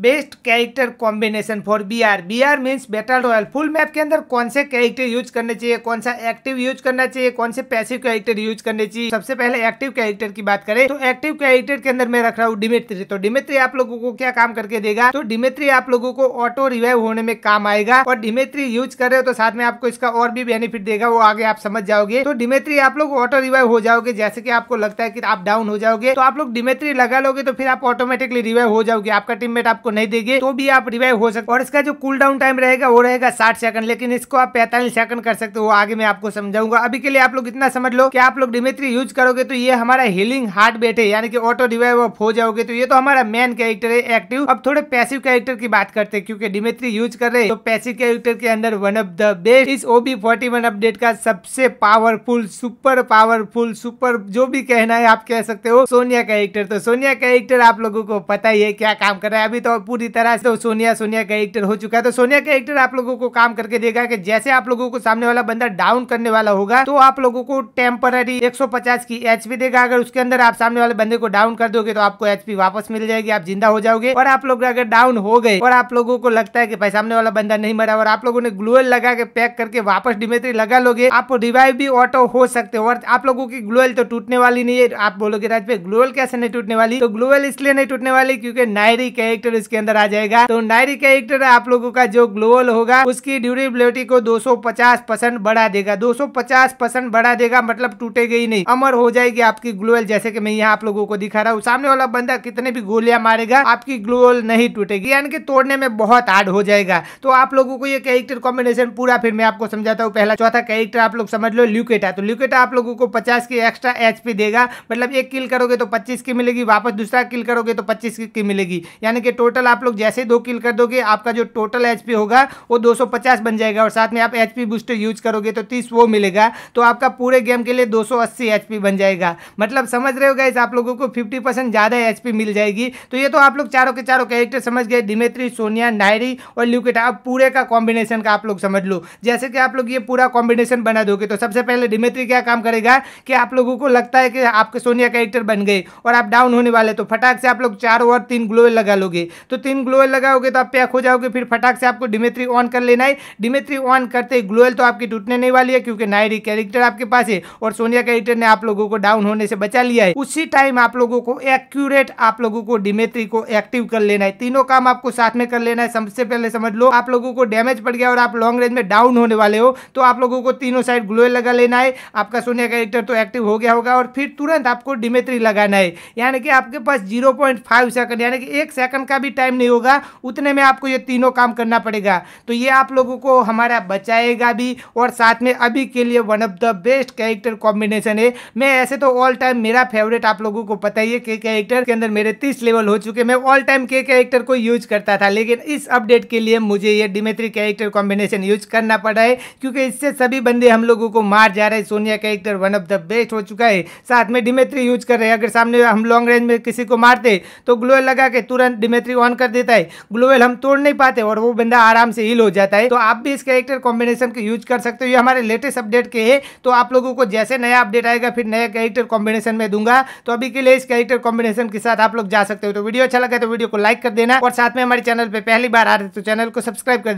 Best character combination for B R. B R means battle royale full map के अंदर कौन से character use करने चाहिए, कौन सा एक्टिव यूज़ करना चाहिए, कौन से पैसिव कैरेक्टर यूज़ करने चाहिए? सबसे पहले एक्टिव कैरेक्टर की बात करें तो एक्टिव कैरेक्टर के अंदर मैं रख रहा हूँ डिमेट्री तो डिमेट्री आप लोगों को क्या काम करके देगा? तो डिमेट्री आप लोगों को ऑटो रिवाइव होने में काम आएगा और डिमेट्री यूज़ कर रहे हो तो साथ में आपको इसका और भी बेनिफिट देगा, वो आगे आप समझ जाओगे। तो डिमेट्री आप लोग ऑटो रिवाइव हो जाओगे, जैसे कि आपको लगता है कि आप डाउन हो जाओगे। तो आप लोग डिमेट्री लगा लोगे तो फिर आप ऑटोमेटिकली रिवाइव हो जाओगे। आपका टीममेट आपको नहीं देगी तो भी आप रिवाइव हो सकते और इसका जो कूल डाउन टाइम रहेगा, वो रहेगा साठ सेकंड लेकिन इसको आप पैंतालीस सेकंड कर सकते हो आगे मैं आपको समझाऊँगा। अभी के लिए आप लोग इतना समझ लो कि आप लोग डिमेट्री यूज़ करोगे तो ये हमारा हीलिंग हार्ट बेट है, यानी कि ऑटो रिवाइव ऑफ़ हो जाओगे। तो ये तो हमारा मेन कैरेक्टर है एक्टिव अब थोड़े पैसिव कैरेक्टर की बात करते हैं, क्योंकि डिमेट्री यूज़ कर रहे तो पैसिव कैरेक्टर के अंदर वन ऑफ़ द बेस्ट इस ओबी फोर्टी अपडेट का सबसे पावरफुल सुपर पावरफुल सुपर जो भी कहना है, आप कह सकते हो। सोनिया कैरेक्टर तो सोनिया कैरेक्टर आप लोगों को पता ही है क्या काम कर रहा है। अभी तो पूरी तरह से तो सोनिया सोनिया कैरेक्टर हो चुका है। तो सोनिया कैरेक्टर आप लोगों को काम करके देगा कि जैसे आप लोगों को सामने वाला बंदा डाउन करने वाला होगा तो आप लोगों को टेम्पररी 150 की एचपी देगा। अगर उसके अंदर आप सामने वाले बंदे को डाउन कर दोगे तो आपको एचपी वापस मिल जाएगी, आप ज़िंदा हो जाओगे। और आप लोग अगर डाउन हो गए, और आप लोगों को लगता है कि भाई सामने वाला बंदा नहीं मरा, और आप लोगों ने ग्लूअल लगा के पैक करके वापस डिमेट्री लगा लोगे, आप रिवाइव भी ऑटो हो सकते हो। और आप लोगों की ग्लूअल तो टूटने वाली नहीं है। आप बोलोगे, राज ग्लूअल कैसे नहीं टूटने वाली? तो ग्लूअल इसलिए नहीं टूटने वाली क्योंकि नायरी कैरेक्टर इसके अंदर आ जाएगा। तो नायरी कैरेक्टर आप लोगों का जो ग्लोअल होगा, उसकी ड्यूरेबिलिटी को 250 परसेंट बढ़ा देगा। 250 परसेंट बढ़ा देगा मतलब टूटेगा ही नहीं। अमर हो जाएगी आपकी ग्लोअल जैसे कि मैं यहाँ आप लोगों को दिखा रहा हूँ। सामने वाला बंदा कितने भी गोलियाँ मारेगा, आपकी ग्लोअल नहीं टूटेगी। यानी कि तोड़ने में बहुत हार्ड हो जाएगा। तो आप लोगों को ये कैरेक्टर कॉम्बिनेशन पूरा फिर मैं आपको समझाता हूँ। पहला, चौथा कैरेक्टर आप लोग समझ लो ल्यूकेटा तो ल्यूकेटा आप लोगों को पचास की एक्स्ट्रा एचपी देगा। मतलब एक किल करोगे तो पच्चीस की मिलेगी, वापस दूसरा किल करोगे तो पच्चीस की मिलेगी। यानी कि टोटल आप लोग जैसे दो किल कर दोगे, आपका जो टोटल एचपी होगा, वो 250 बन जाएगा। और साथ में आप एचपी बूस्टर यूज़ करोगे तो 30 वो मिलेगा। तो आपका पूरे गेम के लिए 280 एचपी बन जाएगा। मतलब समझ रहे हो गाइस आप लोगों को 50 परसेंट ज़्यादा एचपी मिल जाएगी। तो ये तो आप लोग चारों के चारों कैरेक्टर समझ गए डिमेट्री सोनिया नायरी और ल्यूकेटा अब पूरे का कॉम्बिनेशन का आप लोग समझ लो। जैसे कि आप लोग ये पूरा कॉम्बिनेशन बना दोगे तो सबसे पहले डिमेत्री क्या काम करेगा कि आप लोगों को लगता है कि आपके सोनिया कैरेक्टर बन गए और आप डाउन होने वाले तो फटाक से आप लोग चार और तीन ग्लोअल लगा लोगे। तो तीन ग्लोअल लगाओगे तो आप पैक हो जाओगे, फिर फटाक से आपको डिमेट्री ऑन कर लेना है। डिमेट्री ऑन करते ही ग्लोअल तो आपकी टूटने नहीं वाली है, क्योंकि नायरी कैरेक्टर आपके पास है और सोनिया कैरेक्टर ने आप लोगों को डाउन होने से बचा लिया है। उसी टाइम आप लोगों को एक्यूरेट आप लोगों को डिमेट्री को एक्टिव कर लेना है। तीनों काम आपको साथ में कर लेना है। सबसे पहले समझ लो, आप लोगों को डैमेज पड़ गया और आप लॉन्ग रेंज में डाउन होने वाले हो तो आप लोगों को तीनों साइड ग्लोअल लगा लेना है। आपका सोनिया कैरेक्टर तो एक्टिव हो गया होगा और फिर तुरंत आपको डिमेट्री लगाना है। यानी कि आपके पास ज़ीरो पॉइंट फाइव सेकंड, यानी कि एक सेकंड का भी टाइम नहीं होगा, उतने में आपको ये तीनों काम करना पड़ेगा। तो ये आप लोगों को हमारा बचाएगा भी, और साथ में अभी के लिए one of the best character combination है। मैं ऐसे तो ऑल टाइम मेरा फेवरेट आप लोगों को पता ही है के कैरेक्टर के अंदर मेरे तीस लेवल हो चुके मैं ऑल टाइम के कैरेक्टर को यूज़ करता था, लेकिन इस अपडेट के लिए मुझे ये डिमेट्री कैरेक्टर कॉम्बिनेशन यूज़ करना पड़ा है, क्योंकि इससे सभी बंदे हम लोगों को मार जा रहे हैं। Sonia character one of the best हो चुका है। साथ में डिमेत्री यूज़ कर रहे हैं। अगर सामने हम लॉन्ग रेंज में किसी को मारते तो ग्लोअल लगा के तुरंत डिमेट्री ऑन कर देता है। ग्लोवेल हम तोड़ नहीं पाते और वो बंदा आराम से हील हो जाता है। तो आप भी इस कैरेक्टर कॉम्बिनेशन को यूज़ कर सकते हो। ये हमारे लेटेस्ट अपडेट के है। तो आप लोगों को जैसे नया अपडेट आएगा, फिर नया कैरेक्टर कॉम्बिनेशन में दूँगा। तो अभी के लिए इस कैरेक्टर कॉम्बिनेशन के साथ आप लोग जा सकते हो। तो वीडियो अच्छा लगा तो वीडियो को लाइक कर देना। और साथ में हमारे चैनल पर पहली बार आ रहे तो चैनल को सब्सक्राइब कर